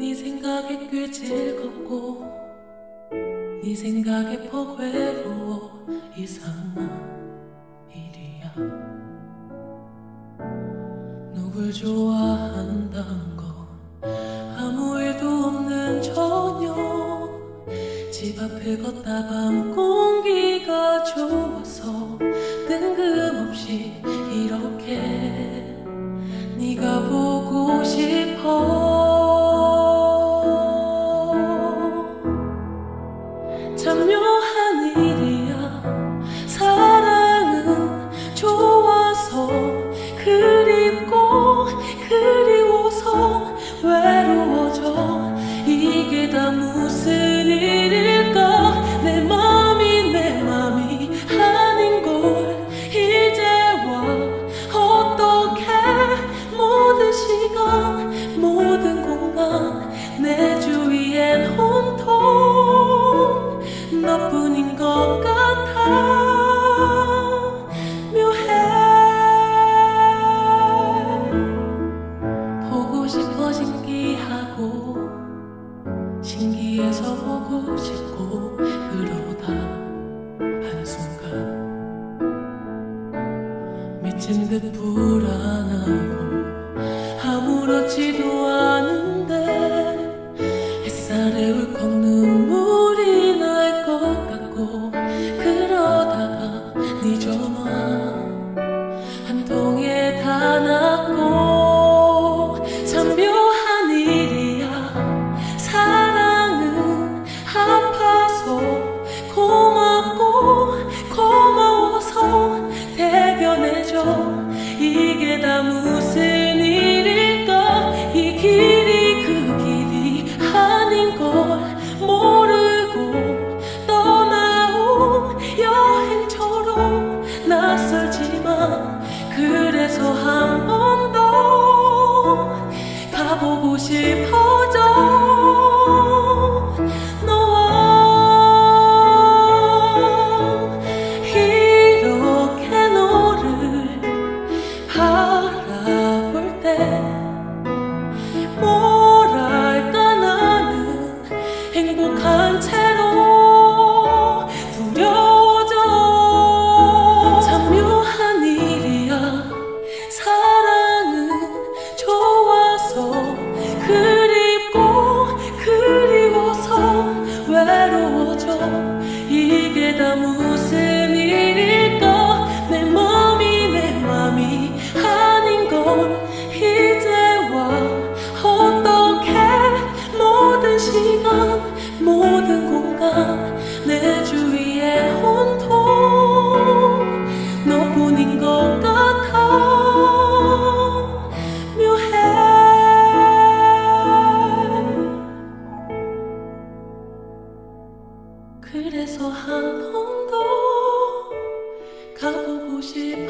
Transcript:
네 생각에 꽤 즐겁고 네 생각에 더 외로워 이상한 일이야. 누굴 좋아한다는 건 아무 일도 없는 저녁. 집 앞을 걷다 밤 공기가 좋아서 뜬금없이 이렇게 네가 보고 싶어 참묘 싶고 그러다 한순간 미친 듯 불안하고 아무렇지도 않은데 햇살에 울컥 눈물이 날 것 같고 그러다가 네 전화 한 통에 다났 대견해져 이게 다 무슨 일일까? 이 길이 그 길이 아닌 걸 모르고 떠나온 여행처럼 낯설지만 그래서 한 번 더 가보고 싶어 시간 모든 공간 내 주위에 온통 너뿐인 것 같아. 묘해. 그래서 한 번 더 가보고 싶어